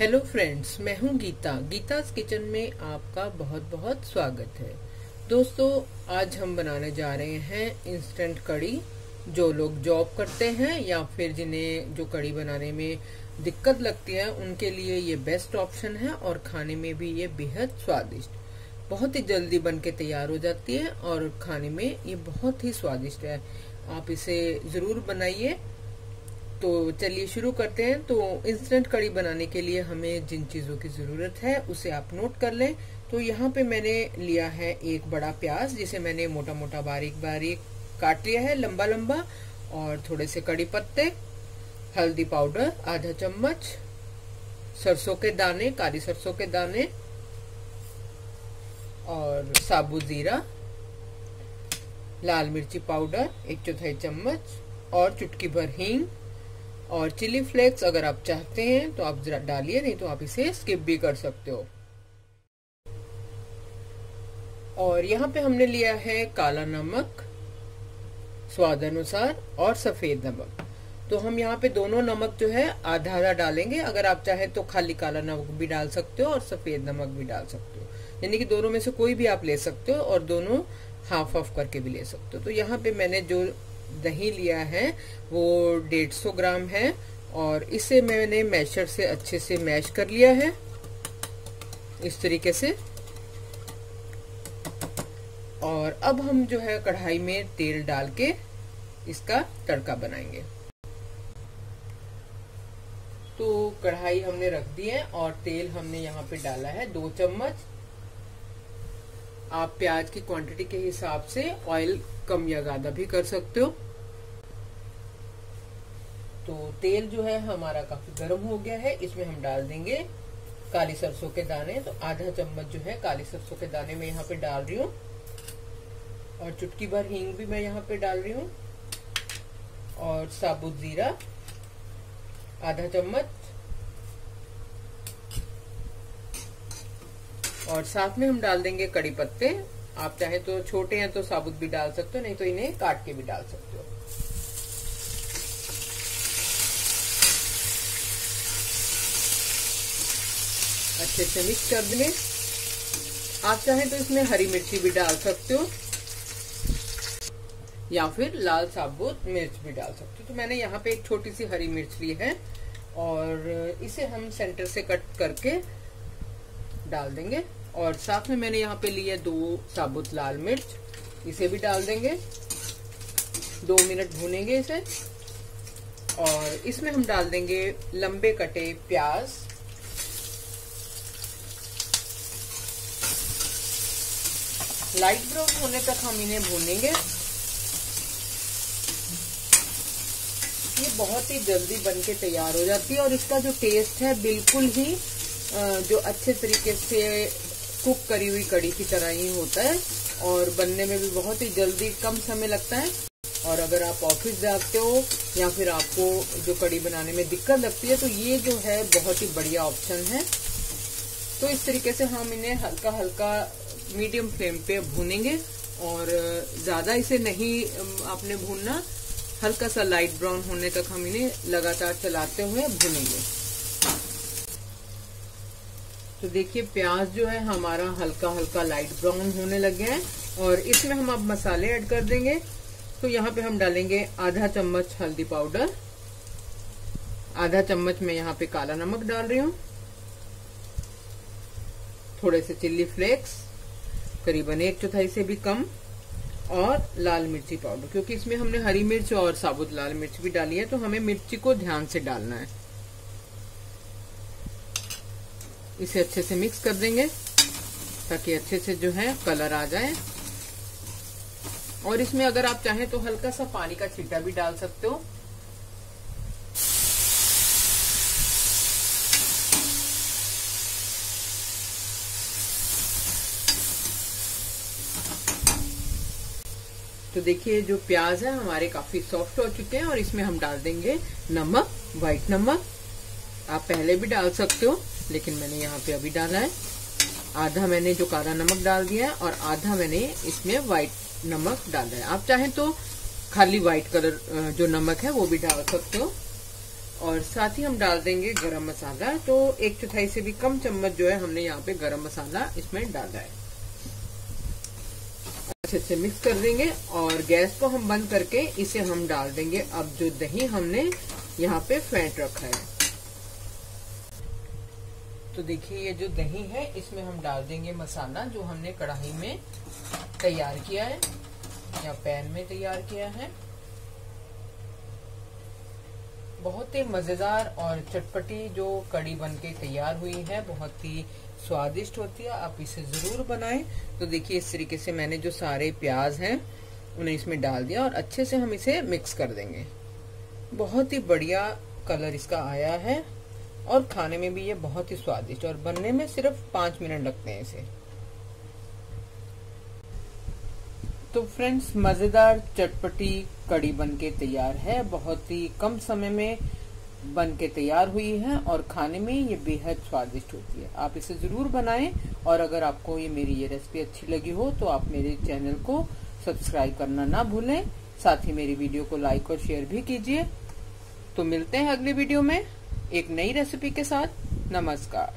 Hello friends मैं हूँ Gita. गीतास kitchen में आपका बहुत बहुत स्वागत है। दोस्तों, आज हम बनाने जा रहे हैं इंस्टेंट कड़ी जो लोग जॉब करते हैं या फिर जिन्हें जो कड़ी बनाने में दिक्कत लगती है, उनके लिए ये बेस्ट ऑप्शन है और खाने में भी ये बेहद स्वादिष्ट। बहुत ही जल्दी बन के तैयार हो जाती है और खाने में ये बहुत ही स्वादिष्ट है। आप इसे ज़रूर बनाइए। तो चलिए शुरू करते हैं। तो इंस्टेंट कड़ी बनाने के लिए हमें जिन चीज़ों की ज़रूरत है, उसे आप नोट कर लें। तो यहाँ पे मैंने लिया है एक बड़ा प्याज, जिसे मैंने मोटा मोटा बारीक बारीक काट लिया है लंबा लंबा और थोड़े से कड़ी पत्ते, हल्दी पाउडर, आधा चम्मच, सरसों के दाने काली सरसों के दाने, और साबुत जीरा, लाल मिर्ची पाउडर, एक चौथाई चम्मच, और चुटकी भर हींग और चिली फ्लेक्स अगर आप चाहते हैं तो आप डालिए, नहीं तो आप इसे स्किप भी कर सकते हो। और यहाँ पे हमने लिया है काला नमक, स्वाद अनुसार, और सफ़ेद नमक। तो हम यहाँ पे दोनों नमक जो है आधा आधा डालेंगे। अगर आप चाहे तो खाली काला नमक भी डाल सकते हो और सफ़ेद नमक भी डाल सकते हो। यानी कि दोनों में से कोई भी आप ले सकते हो और दोनों हाफ़ ऑफ़ करके भी ले सकते हो। तो यहाँ पे मैंने जो दही लिया है, वो डेढ़ सौ ग्राम है और इसे मैंने मैशर से अच्छे से मैश कर लिया है। इस तरीके से। और अब हम जो है कढ़ाई में तेल डाल के इसका तड़का बनाएँगे। तो कढ़ाई हमने रख दी है और तेल हमने यहाँ पे डाला है दो चम्मच। आप प्याज की क्वांटिटी के हिसाब से ऑयल कम या ज़्यादा भी कर सकते हो। तो तेल जो है हमारा काफ़ी गर्म हो गया है, इसमें हम डाल देंगे काली सरसों के दाने। तो आधा चम्मच जो है काली सरसों के दाने मैं यहाँ पे डाल रही हूँ। और चुटकी भर हींग भी मैं यहाँ पे डाल रही हूँ। और साबुत जीरा, आधा चम्मच। और साथ में हम डाल देंगे कड़ी पत्ते। आप चाहे तो छोटे हैं तो साबुत भी डाल सकते हो, नहीं तो इन्हें काट के भी डाल सकते हो। अच्छे से मिक्स कर देंगे आप चाहे तो इसमें हरी मिर्ची भी डाल सकते हो, या फिर लाल साबुत मिर्च भी डाल सकते हो। तो मैंने यहाँ पे एक छोटी सी हरी मिर्च ली है, और इसे हम सेंटर से कट करके डाल देंगे। और साथ में मैंने यहाँ पे लिया दो साबुत लाल मिर्च। इसे भी डाल देंगे। दो मिनट भूनेंगे इसे। और इसमें हम डाल देंगे लंबे कटे प्याज। लाइट ब्राउन होने तक हम इन्हें भूनेंगे। ये बहुत ही जल्दी बन के तैयार हो जाती है और इसका जो टेस्ट है, बिल्कुल ही जो अच्छे तरीके से कुक करी हुई कड़ी की तरह ही होता है और बनने में भी बहुत ही जल्दी कम समय लगता है। और अगर आप ऑफ़िस जाते हो या फिर आपको जो कड़ी बनाने में दिक्कत लगती है तो ये जो है बहुत ही बढ़िया ऑप्शन है। तो इस तरीके से हम इन्हें हल्का हल्का मीडियम फ्लेम पे भूनेंगे और ज़्यादा इसे नहीं आपने भूनना, हल्का सा लाइट ब्राउन होने तक हम इन्हें लगातार चलाते हुए भूनेंगे। तो देखिए, प्याज जो है हमारा हल्का हल्का लाइट ब्राउन होने लग गया है और इसमें हम अब मसाले ऐड कर देंगे। तो यहाँ पे हम डालेंगे आधा चम्मच हल्दी पाउडर। आधा चम्मच मैं यहाँ पे काला नमक डाल रही हूँ। थोड़े से चिल्ली फ्लेक्स करीबन एक चौथाई से भी कम, और लाल मिर्ची पाउडर। क्योंकि इसमें हमने हरी मिर्च और साबुत लाल मिर्च भी डाली है तो हमें मिर्ची को ध्यान से डालना है। इसे अच्छे से मिक्स कर देंगे, ताकि अच्छे से जो है कलर आ जाए। और इसमें अगर आप चाहें तो हल्का सा पानी का छीटा भी डाल सकते हो। तो देखिए, जो प्याज है, हमारे काफ़ी सॉफ्ट हो चुके हैं और इसमें हम डाल देंगे नमक व्हाइट नमक। आप पहले भी डाल सकते हो। लेकिन मैंने यहाँ पे अभी डाला है। आधा मैंने जो काला नमक डाल दिया है और आधा मैंने इसमें व्हाइट नमक डाला है। आप चाहें तो खाली व्हाइट कलर जो नमक है वो भी डाल सकते हो। और साथ ही हम डाल देंगे गरम मसाला। तो एक चौथाई से भी कम चम्मच जो है हमने यहाँ पे गरम मसाला इसमें डाला है। अच्छे से मिक्स कर देंगे और गैस को हम बंद करके इसे हम डाल देंगे। अब जो दही हमने यहाँ पे फेंट रखा है। तो देखिए, ये जो दही है, इसमें हम डाल देंगे मसाला, जो हमने कढ़ाई में तैयार किया है, या पैन में तैयार किया है। बहुत ही मज़ेदार और चटपटी जो कड़ी बनके तैयार हुई है, बहुत ही स्वादिष्ट होती है, आप इसे ज़रूर बनाएँ। तो देखिए, इस तरीके से मैंने जो सारे प्याज हैं, उन्हें इसमें डाल दिया और अच्छे से हम इसे मिक्स कर देंगे। बहुत ही बढ़िया कलर इसका आया है। और खाने में भी ये बहुत ही स्वादिष्ट और बनने में सिर्फ़ पाँच मिनट लगते हैं इसे। तो फ्रेंड्स, मज़ेदार चटपटी कड़ी बनके तैयार है। बहुत ही कम समय में बन के तैयार हुई है और खाने में ये बेहद स्वादिष्ट होती है। आप इसे ज़रूर बनाएँ और अगर आपको ये मेरी ये रेसिपी अच्छी लगी हो तो आप मेरे चैनल को सब्सक्राइब करना ना भूलें। साथ ही मेरी वीडियो को लाइक और शेयर भी कीजिए। तो मिलते हैं अगली वीडियो में। एक नई रेसिपी के साथ नमस्कार।